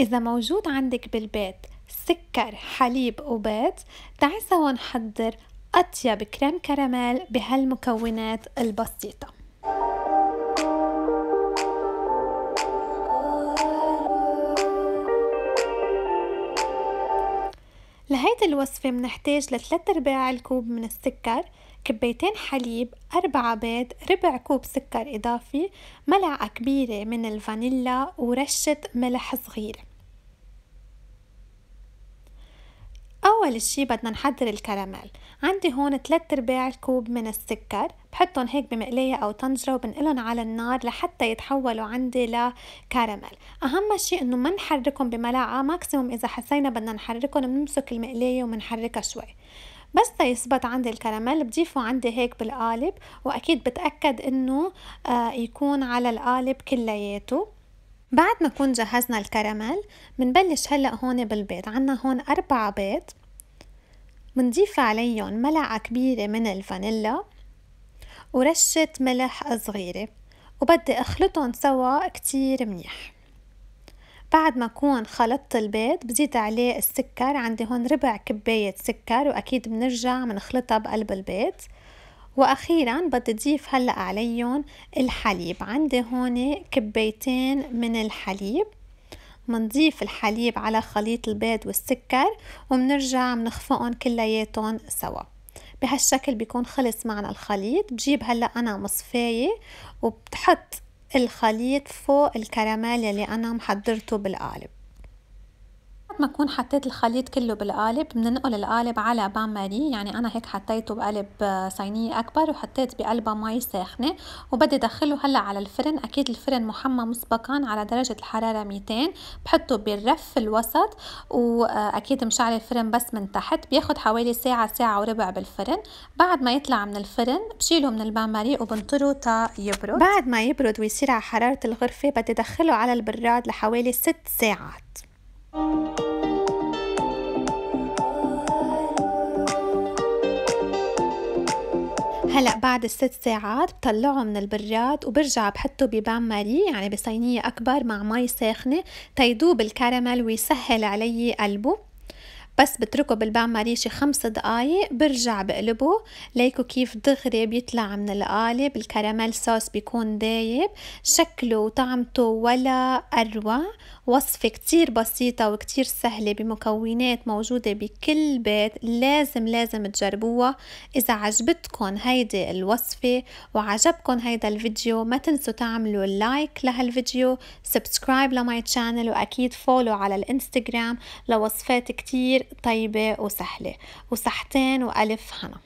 إذا موجود عندك بالبيت سكر حليب وبيض تعي سوا نحضر أطيب كريم كراميل بهالمكونات البسيطة. لهيدي الوصفة منحتاج لثلاث أرباع الكوب من السكر كبيتين حليب أربعة بيض ربع كوب سكر إضافي ملعقة كبيرة من الفانيلا ورشة ملح صغيرة. أول شي بدنا نحضر الكراميل. عندي هون ثلاث أرباع الكوب من السكر بحطهم هيك بمقلاية أو طنجرة وبنقلهم على النار لحتى يتحولوا عندي لكراميل. أهم شي إنه ما نحركهم بملعقة ماكسيموم إذا حسينا بدنا نحركهم بنمسك المقلاية وبنحركها شوي. بس تيثبت عندي الكراميل بضيفه عندي هيك بالقالب وأكيد بتأكد إنه آه يكون على القالب كلياته. بعد ما نكون جهزنا الكراميل بنبلش هلأ هون بالبيض. عنا هون أربعة بيض. بنضيف عليهم ملعقة كبيرة من الفانيلا ورشة ملح صغيرة وبدي أخلطهم سوا كتير منيح. بعد ما أكون خلطت البيض بزيد عليه السكر. عندي هون ربع كباية سكر وأكيد بنرجع بنخلطها بقلب البيض. وأخيرا بدي أضيف هلأ عليهم الحليب. عندي هون كبايتين من الحليب. منضيف الحليب على خليط البيض والسكر وبنرجع بنخفقهم كلياتهم سوا. بهالشكل بيكون خلص معنا الخليط. بجيب هلأ أنا مصفاية وبتحط الخليط فوق الكراميل يلي أنا محضرته بالقالب. ما أكون حطيت الخليط كله بالقالب بننقل القالب على بان ماري يعني أنا هيك حطيته بقلب صينية أكبر وحطيت بقلبها مي ساخنة وبدي أدخله هلأ على الفرن أكيد الفرن محمى مسبقا على درجة الحرارة 200 بحطه بالرف الوسط وأكيد مشعل الفرن بس من تحت بياخد حوالي ساعة ساعة وربع بالفرن بعد ما يطلع من الفرن بشيله من البان ماري وبنطره تا يبرد. بعد ما يبرد ويصير على حرارة الغرفة بدي أدخله على البراد لحوالي ست ساعات. هلأ بعد الست ساعات بطلعه من البراد وبرجع بحطه ببان ماري يعني بصينية أكبر مع مي ساخنة تيدوب الكراميل ويسهل علي قلبه. بس بتركه بالبان ماري شي خمس دقايق برجع بقلبه ليكو كيف دغري بيطلع من القالب الكراميل صوص بيكون دايب شكله وطعمته ولا أروع وصفة كتير بسيطة وكتير سهلة بمكونات موجودة بكل بيت لازم لازم تجربوها. إذا عجبتكم هيدي الوصفة وعجبكم هيدا الفيديو ما تنسوا تعملوا like لهالفيديو subscribe ل my channel وأكيد follow على الإنستغرام لوصفات كتير طيبة وسهلة. وصحتين وألف هنا.